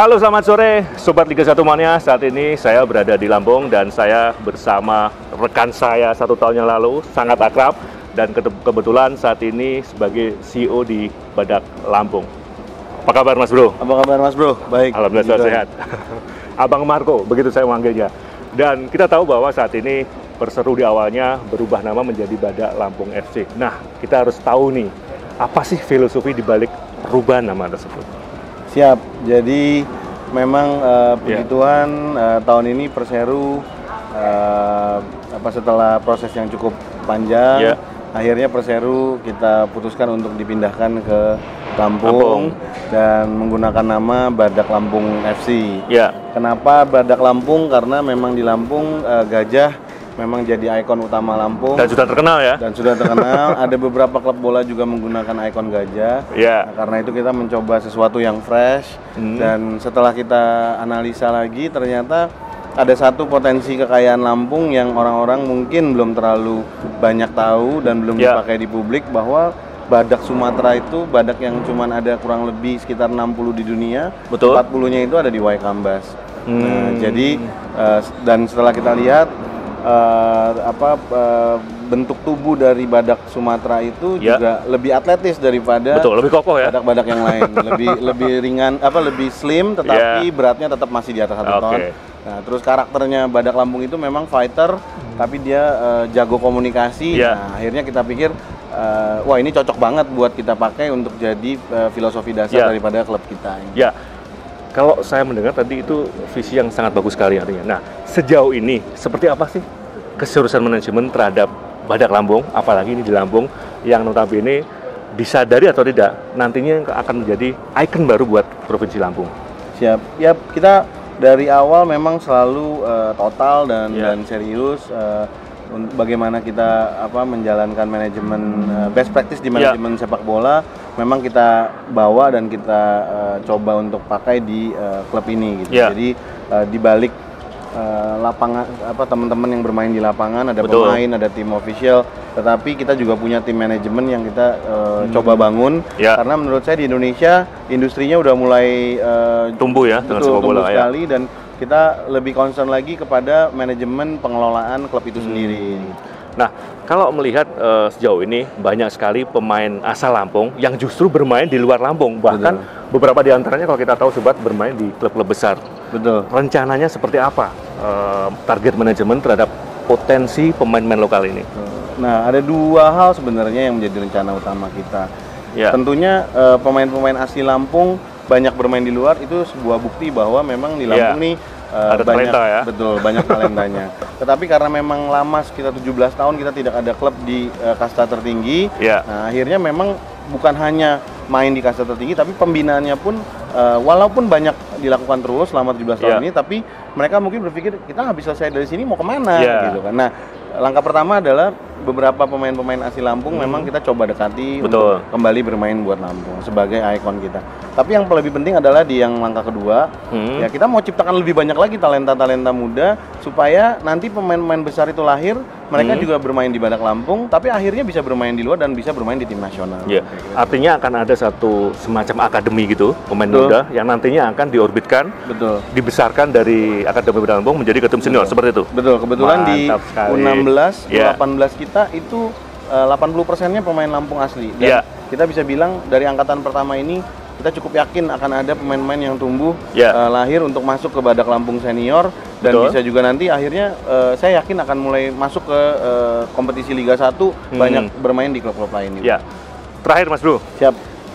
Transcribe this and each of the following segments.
Halo selamat sore Sobat Liga 1 Mania Saat ini saya berada di Lampung dan saya bersama rekan saya satu tahun yang lalu Sangat akrab dan ke kebetulan saat ini sebagai CEO di Badak Lampung Apa kabar Mas Bro? Apa kabar Mas Bro? Baik Alhamdulillah Gitu. sehat Abang Marco, begitu saya manggilnya Dan kita tahu bahwa saat ini Perseru di awalnya berubah nama menjadi Badak Lampung FC Nah kita harus tahu nih Apa sih filosofi di balik perubahan nama tersebut? Siap, jadi memang eh, puji Ya. Tuhan eh, tahun ini Perseru eh, apa setelah proses yang cukup panjang Ya. akhirnya Perseru kita putuskan untuk dipindahkan ke Lampung. Lampung dan menggunakan nama Badak Lampung FC. Ya, Kenapa Badak Lampung? Karena memang di Lampung eh, gajah memang jadi ikon utama Lampung dan sudah terkenal ya dan sudah terkenal. Ada beberapa klub bola juga menggunakan ikon gajah. Ya, Nah, karena itu kita mencoba sesuatu yang fresh Hmm. dan setelah kita analisa lagi ternyata ada satu potensi kekayaan Lampung yang orang-orang mungkin belum terlalu banyak tahu dan belum Ya. dipakai di publik bahwa badak Sumatera itu badak yang cuman ada kurang lebih sekitar 60 di dunia. Betul. 40-nya itu ada di Waikambas. Nah, Hmm. jadi eh, dan setelah kita lihat eh, apa eh, bentuk tubuh dari badak Sumatera itu Ya. juga lebih atletis daripada betul lebih kokoh ya. badak-badak yang lain lebih lebih ringan apa lebih slim tetapi Yeah. beratnya tetap masih di atas satu Oke. ton. Nah, terus karakternya badak Lampung itu memang fighter tapi dia eh, jago komunikasi. Yeah. Nah, akhirnya kita pikir eh, wah ini cocok banget buat kita pakai untuk jadi eh, filosofi dasar Yeah. daripada klub kita ini. Ya, kalau saya mendengar tadi itu visi yang sangat bagus sekali artinya. Nah, sejauh ini seperti apa sih keseriusan manajemen terhadap Badak Lampung, apalagi ini di Lampung yang notabene disadari atau tidak nantinya akan menjadi ikon baru buat provinsi Lampung. Siap. Ya, kita dari awal memang selalu eh, total dan Ya. dan serius un- bagaimana kita apa menjalankan manajemen eh, best practice di Ya. manajemen sepak bola memang kita bawa dan kita eh, coba untuk pakai di eh, klub ini gitu. Ya. Jadi eh, di balik eh, lapangan apa teman-teman yang bermain di lapangan ada Betul. pemain, ada tim official, tetapi kita juga punya tim manajemen yang kita eh, coba bangun Ya. karena menurut saya di Indonesia industrinya udah mulai eh, Tumbuh ya dengan sepak bola ya. sekali dan kita lebih concern lagi kepada manajemen pengelolaan klub itu sendiri. Nah, kalau melihat eh, sejauh ini banyak sekali pemain asal Lampung yang justru bermain di luar Lampung, bahkan beberapa di antaranya kalau kita tahu sobat bermain di klub-klub besar. Betul. rencananya seperti apa eh, target manajemen terhadap potensi pemain-pemain lokal ini? Nah, ada dua hal sebenarnya yang menjadi rencana utama kita. Ya, Tentunya eh, pemain-pemain asli Lampung banyak bermain di luar itu sebuah bukti bahwa memang di Lampung Ya. nih Ada banyak talenta ya. betul banyak talentanya. Tetapi karena memang lama sekitar 17 tahun kita tidak ada klub di eh, kasta tertinggi, ya, Nah, akhirnya memang bukan hanya main di kasta tertinggi, tapi pembinaannya pun eh, walaupun banyak dilakukan terus selama 17 tahun Iya. ini, tapi mereka mungkin berpikir kita habis selesai dari sini mau ke mana Iya. gitu kan. Nah, langkah pertama adalah beberapa pemain-pemain asli Lampung memang kita coba dekati Hmm. Betul. untuk kembali bermain buat Lampung sebagai ikon kita. Tapi yang lebih penting adalah di yang langkah kedua, Hmm. ya kita mau ciptakan lebih banyak lagi talenta-talenta muda supaya nanti pemain-pemain besar itu lahir, mereka Hmm. juga bermain di Badak Lampung, tapi akhirnya bisa bermain di luar dan bisa bermain di tim nasional. ya. Artinya akan ada satu semacam akademi gitu pemain Betul. muda yang nantinya akan diorbitkan, Betul. dibesarkan dari akademi Badak Lampung menjadi ke tim senior seperti itu. Betul, kebetulan Mantap di sekali. U16, Ya. U18 kita itu eh, 80 persennya pemain Lampung asli. Dan Ya. kita bisa bilang dari angkatan pertama ini kita cukup yakin akan ada pemain-pemain yang tumbuh Ya. eh, lahir untuk masuk ke Badak Lampung senior dan Betul. bisa juga nanti akhirnya eh, saya yakin akan mulai masuk ke eh, kompetisi Liga 1 Hmm. banyak bermain di klub-klub lain. juga. Ya, terakhir Mas Bro, Siap.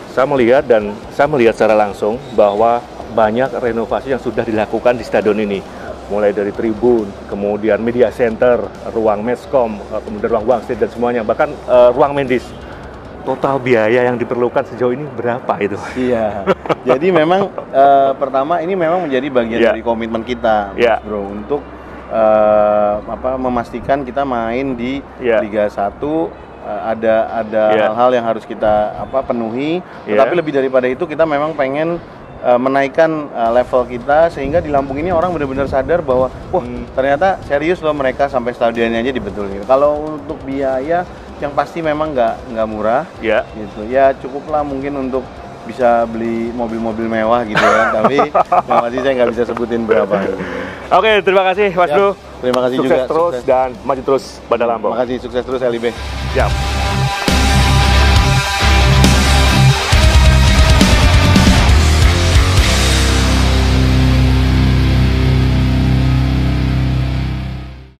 saya melihat dan saya melihat secara langsung bahwa banyak renovasi yang sudah dilakukan di stadion ini mulai dari tribun, kemudian media center, ruang meskom, eh, kemudian ruang wasit dan semuanya, bahkan eh, ruang medis. Total biaya yang diperlukan sejauh ini berapa itu? Iya. Jadi memang eh, pertama ini memang menjadi bagian Iya. dari komitmen kita, Mas Iya. Bro, untuk eh, apa memastikan kita main di Iya. Liga 1 eh, ada ada Iya. hal-hal yang harus kita apa penuhi. Iya. Tetapi lebih daripada itu kita memang pengen eh, menaikkan eh, level kita sehingga di Lampung ini orang benar-benar sadar bahwa wah Hmm. ternyata serius loh mereka sampai stadionnya aja dibetulin. Kalau untuk biaya yang pasti memang nggak nggak murah Ya, gitu ya cukuplah mungkin untuk bisa beli mobil-mobil mewah gitu ya. Tapi yang pasti saya nggak bisa sebutin berapa. Oke, terima kasih Mas Ya, Bro. Terima kasih Sukses juga. terus sukses. dan maju terus pada Lampung. Terima kasih sukses terus LIB. Siap.